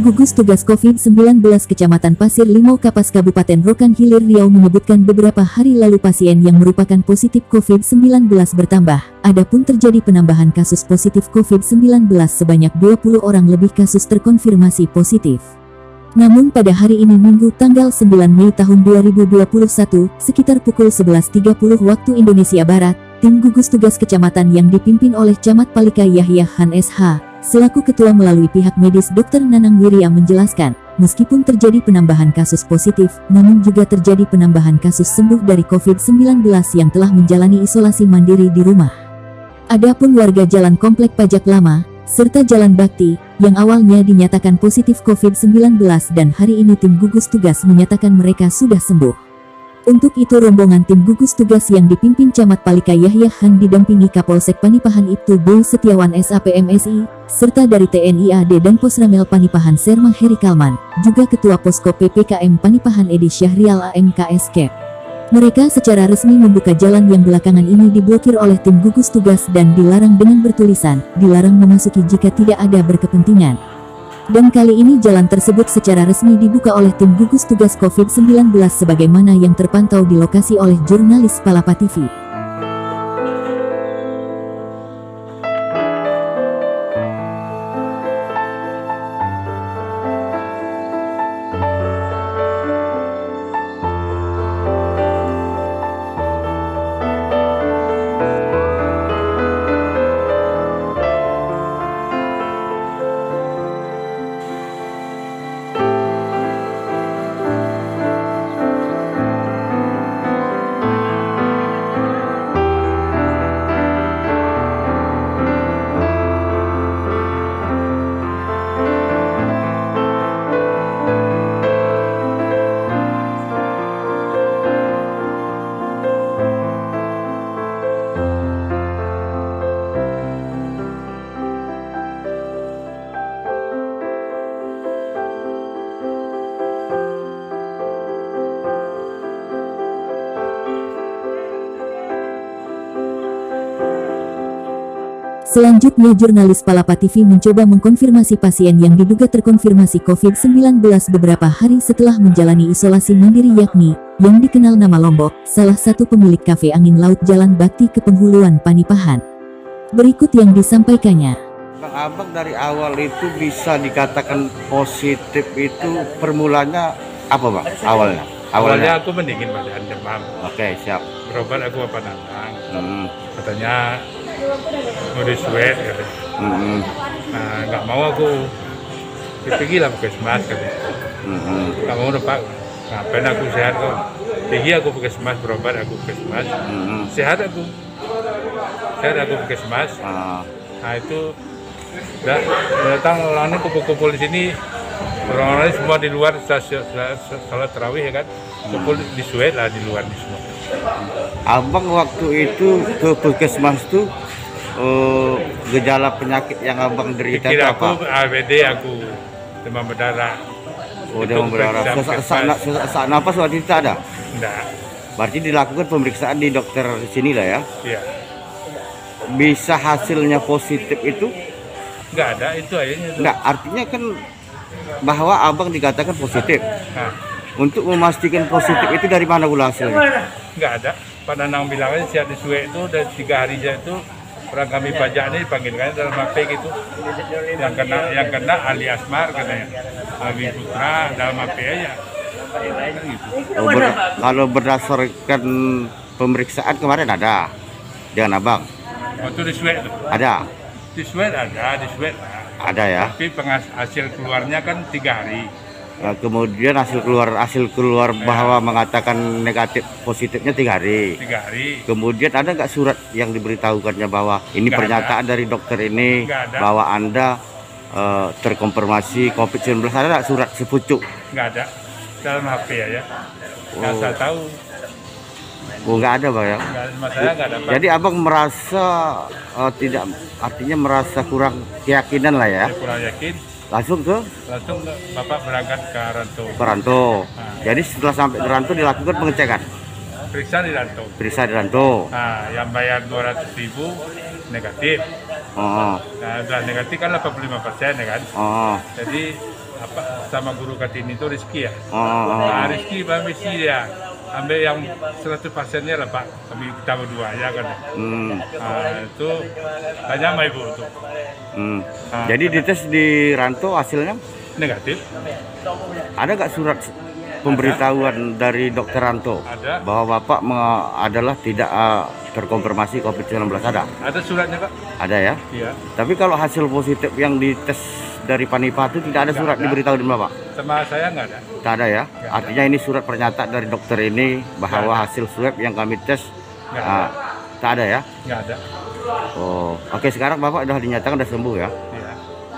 Gugus tugas COVID-19 Kecamatan Pasir Limau Kapas Kabupaten Rokan Hilir Riau menyebutkan beberapa hari lalu pasien yang merupakan positif COVID-19 bertambah. Adapun terjadi penambahan kasus positif COVID-19 sebanyak 20 orang lebih kasus terkonfirmasi positif. Namun pada hari ini Minggu tanggal 9 Mei tahun 2021, sekitar pukul 11.30 waktu Indonesia Barat, tim gugus tugas kecamatan yang dipimpin oleh Camat Palika Yahya Han SH, Selaku ketua melalui pihak medis Dr. Nanang Wirya menjelaskan, meskipun terjadi penambahan kasus positif, namun juga terjadi penambahan kasus sembuh dari COVID-19 yang telah menjalani isolasi mandiri di rumah. Adapun warga Jalan Komplek Pajak Lama, serta Jalan Bakti, yang awalnya dinyatakan positif COVID-19 dan hari ini tim gugus tugas menyatakan mereka sudah sembuh. Untuk itu rombongan tim gugus tugas yang dipimpin Camat Palika Yahya Han didampingi Kapolsek Panipahan Ibtu Boy Setiawan SAPMSI, serta dari TNI AD dan Posramel Panipahan Sermang Heri Kalman, juga Ketua Posko PPKM Panipahan Edi Syahrial AMKS Kep. Mereka secara resmi membuka jalan yang belakangan ini diblokir oleh tim gugus tugas dan dilarang dengan bertulisan, dilarang memasuki jika tidak ada berkepentingan. Dan kali ini jalan tersebut secara resmi dibuka oleh tim gugus tugas COVID-19 sebagaimana yang terpantau di lokasi oleh jurnalis Palapa TV. Selanjutnya jurnalis Palapa TV mencoba mengkonfirmasi pasien yang diduga terkonfirmasi COVID-19 beberapa hari setelah menjalani isolasi mandiri yakni, yang dikenal nama Lombok, salah satu pemilik kafe angin laut Jalan Bakti ke Penghuluan Panipahan. Berikut yang disampaikannya. Bang Abang dari awal itu bisa dikatakan positif itu permulanya apa bang awalnya? Awalnya aku mendingin badan demam. Oke siap. Berobat aku apa nantang. Hmm. Katanya mau di sweat gitu. Hmm. Nah nggak mau aku pergi lah puskesmas kan. Hmm. Nggak mau udah pak. Ngapain aku sehat kok. Pergi aku puskesmas berobat aku puskesmas. Hmm. Sehat aku. Sehat aku puskesmas. Ah. Nah itu udah datang orang ini kumpul-kumpul di sini orang-orang semua di luar salat terawih ya kan kumpul di Suet lah di luar di semua Abang waktu itu ke puskesmas tuh eh, gejala penyakit yang abang derita pikir itu aku apa? ABD aku demam berdarah Oh, dia berdarah. Sesak, nafas waktu itu ada. enggak Berarti dilakukan pemeriksaan di dokter sini lah ya. iya Bisa hasilnya positif itu? enggak ada itu itu Enggak, artinya kan bahwa abang dikatakan positif. nah, Untuk memastikan positif itu dari mana pula hasilnya? enggak ada Pak Nanang bilang aja siap di Suet itu dan tiga hari itu orang kami pajak ini dipanggilkan dalam HP gitu. Yang kena yang kena Ali Asmar katanya Abi Putra dalam HP aja. Gitu. Oh, ber- kalau berdasarkan pemeriksaan kemarin ada dengan abang, waktu di Suet tuh ada, di Suet ada di Suet ada ya. tapi hasil keluarnya kan tiga hari Nah, kemudian hasil keluar hasil keluar bahwa mengatakan negatif positifnya tiga hari. tiga hari Kemudian ada nggak surat yang diberitahukannya bahwa ini Nggak pernyataan dari dokter ini ada. bahwa anda eh, terkonfirmasi COVID-19 ada nggak surat sepucuk? nggak ada dalam HP aja nggak Oh. saya tahu Oh nggak ada bang ya. Jadi abang merasa eh, tidak artinya merasa kurang keyakinan lah ya. kurang yakin Langsung ke langsung bapak berangkat ke Ranto Peranto. Nah. Jadi setelah sampai di Ranto dilakukan pengecekan. periksa di Ranto. periksa di Ranto. Nah, yang bayar 200 ribu negatif. Oh, Nah, udah negatif kan 85 persen ya kan. oh, Jadi apa sama guru Kartini itu Rizky ya. oh, Nah, Rizky ambil sih dia. Ambil yang 100 persennya lah Pak. Kami kita berdua ya kan. Hmm, Nah, itu tanya sama ibu itu hmm. Jadi dites di Ranto hasilnya negatif. ada nggak surat pemberitahuan dari dokter Ranto Ada. bahwa bapak adalah tidak uh, terkonfirmasi COVID-19 ada? Ada suratnya Pak? Ada ya. Iya. Tapi kalau hasil positif yang dites dari Panipa itu tidak ada surat ada. diberitahu di bapak? Sama saya nggak ada. Tak ada ya. Artinya ini surat pernyataan dari dokter ini bahwa hasil swab yang kami tes Nggak ah, tak ada ya. Nggak ada. Oh, oke sekarang bapak sudah dinyatakan sudah sembuh ya. Iya.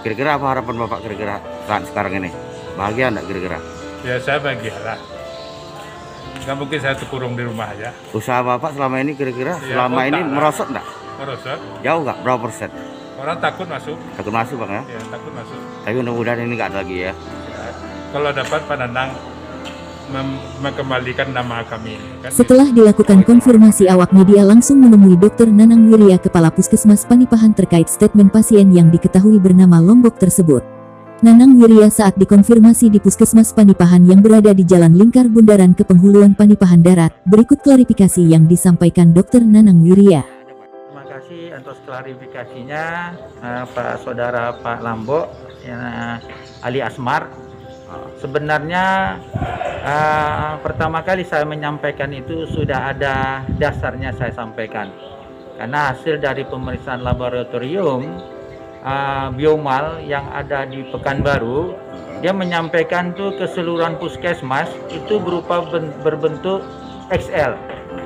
Kira-kira apa harapan bapak kira-kira saat sekarang ini? Bahagia enggak kira-kira? Ya saya bahagia lah. Nggak mungkin saya terkurung di rumah aja. Usaha bapak selama ini kira-kira Ya, selama ini merosot enggak? Merosot. Jauh enggak? Berapa persen? Orang takut masuk. Takut masuk bang ya. Ya takut masuk. Tapi mudah-mudahan ini enggak ada lagi ya. Ya. Kalau dapat Pak Nanang mem- mengembalikan nama kami kan. Setelah dilakukan konfirmasi awak media langsung menemui Dr. Nanang Wirya Kepala Puskesmas Panipahan terkait statement pasien yang diketahui bernama Lombok tersebut. Nanang Wirya saat dikonfirmasi di Puskesmas Panipahan yang berada di Jalan Lingkar Bundaran ke Penghuluan Panipahan Darat, berikut klarifikasi yang disampaikan Dr. Nanang Wirya. Atas klarifikasinya eh, Pak Saudara Pak Lambo ya, Ali Asmar. Sebenarnya eh, pertama kali saya menyampaikan itu sudah ada dasarnya saya sampaikan. Karena hasil dari pemeriksaan laboratorium eh, biomal yang ada di Pekanbaru dia menyampaikan tuh keseluruhan puskesmas itu berupa ben- berbentuk XL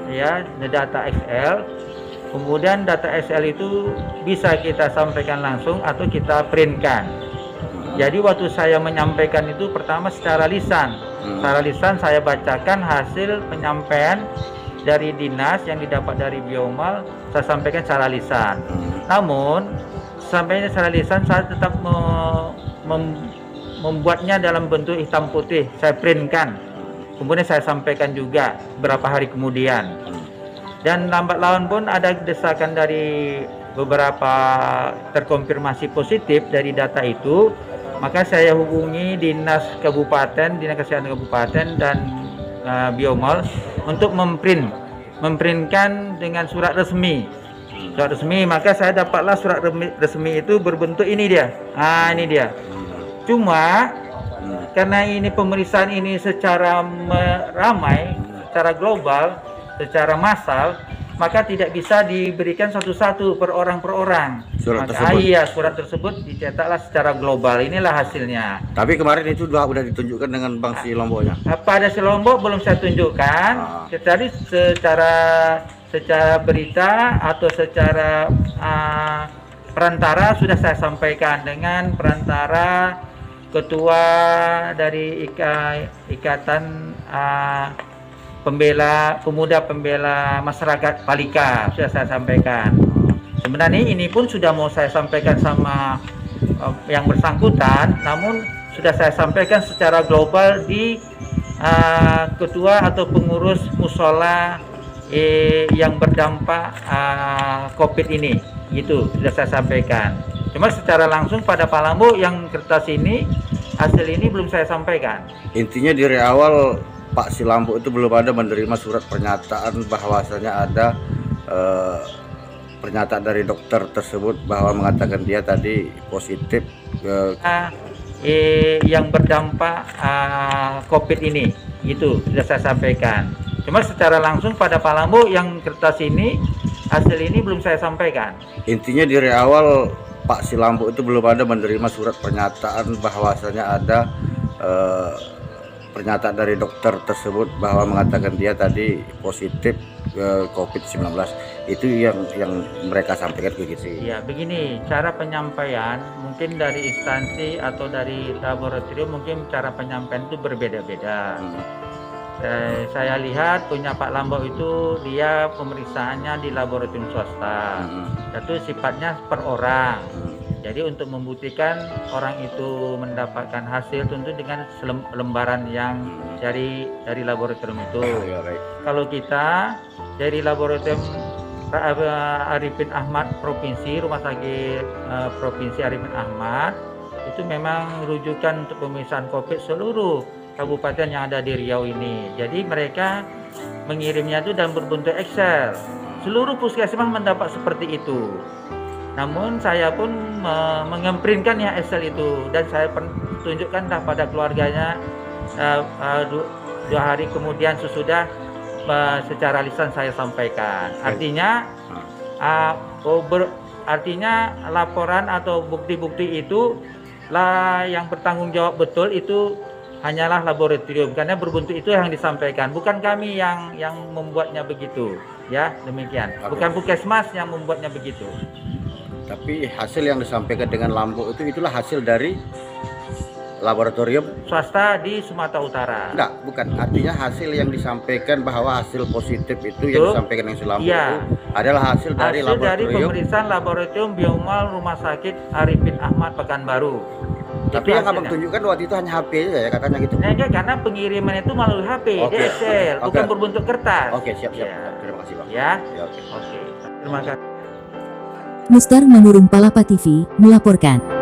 ya data XL Kemudian data XL itu bisa kita sampaikan langsung atau kita printkan. Jadi waktu saya menyampaikan itu pertama secara lisan. Secara lisan saya bacakan hasil penyampaian dari dinas yang didapat dari biomal, saya sampaikan secara lisan. Namun sampainya secara lisan saya tetap me- mem- membuatnya dalam bentuk hitam putih, saya printkan. Kemudian saya sampaikan juga berapa hari kemudian. Dan lambat laun pun ada desakan dari beberapa terkonfirmasi positif dari data itu. Maka saya hubungi dinas kabupaten, dinas kesehatan kabupaten dan uh, biomol untuk memprint, memprintkan dengan surat resmi. Surat resmi, maka saya dapatlah surat resmi, itu berbentuk ini dia. Ah ini dia. Cuma karena ini pemeriksaan ini secara ramai, secara global, secara massal, maka tidak bisa diberikan satu-satu per orang per orang. Surat maka tersebut. iya surat tersebut dicetaklah secara global. Inilah hasilnya. Tapi kemarin itu sudah sudah ditunjukkan dengan Bang si Lomboknya. Pada si Lombok belum saya tunjukkan, Ah. tetapi secara secara berita atau secara ah, perantara sudah saya sampaikan dengan perantara ketua dari Ika, ikatan ah, pembela pemuda pembela masyarakat Palika sudah saya sampaikan. Sebenarnya ini pun sudah mau saya sampaikan sama eh, yang bersangkutan, namun sudah saya sampaikan secara global di eh, ketua atau pengurus musola eh, yang berdampak eh, COVID ini, gitu sudah saya sampaikan. Cuma secara langsung pada Pak Lambo yang kertas ini hasil ini belum saya sampaikan. Intinya dari awal Pak Silambo itu belum ada menerima surat pernyataan bahwasanya ada eh, pernyataan dari dokter tersebut bahwa mengatakan dia tadi positif eh, eh, yang berdampak ah, COVID ini itu sudah saya sampaikan. Cuma secara langsung pada Pak Lambo yang kertas ini hasil ini belum saya sampaikan. intinya dari awal Pak Silambo itu belum ada menerima surat pernyataan bahwasanya ada eh, pernyataan dari dokter tersebut bahwa mengatakan dia tadi positif eh, COVID-19 itu yang yang mereka sampaikan begitu. Ya begini cara penyampaian mungkin dari instansi atau dari laboratorium mungkin cara penyampaian itu berbeda-beda. Hmm. Eh, saya lihat punya Pak Lambo itu dia pemeriksaannya di laboratorium swasta. Hmm. Itu sifatnya per orang. Hmm. Jadi untuk membuktikan orang itu mendapatkan hasil tentu dengan lembaran yang dari dari laboratorium itu. Ya, baik. Kalau kita dari laboratorium Ra- Arifin Ahmad Provinsi Rumah Sakit eh, Provinsi Arifin Ahmad itu memang rujukan untuk pemeriksaan COVID seluruh kabupaten yang ada di Riau ini. Jadi mereka mengirimnya itu dalam berbentuk Excel. Seluruh puskesmas mendapat seperti itu. Namun saya pun me- mengemprintkan ya Excel itu. Dan saya tunjukkanlah pada keluarganya eh, du- dua hari kemudian sesudah eh, secara lisan saya sampaikan. Artinya oh, ber- artinya laporan atau bukti-bukti itu lah yang bertanggung jawab betul itu hanyalah laboratorium. Karena berbentuk itu yang disampaikan bukan kami yang yang membuatnya begitu. Ya demikian. Bukan puskesmas yang membuatnya begitu Tapi hasil yang disampaikan dengan lambuk itu itulah hasil dari laboratorium swasta di Sumatera Utara Enggak, bukan. Artinya hasil yang disampaikan bahwa hasil positif itu yang Betul. disampaikan yang Sulambo Iya. itu adalah hasil dari hasil dari laboratorium. pemeriksaan laboratorium biomal Rumah Sakit Arifin Ahmad Pekanbaru Tapi Itu yang abang hasilnya. tunjukkan waktu itu hanya HP aja ya katanya gitu. Nah, enggak, karena pengiriman itu melalui HP, di Excel, oke, bukan berbentuk kertas. Oke, siap siap. Ya. Terima kasih, Bang. Ya, Ya, oke. oke. Terima kasih. Mustar Manurung Palapa TV melaporkan.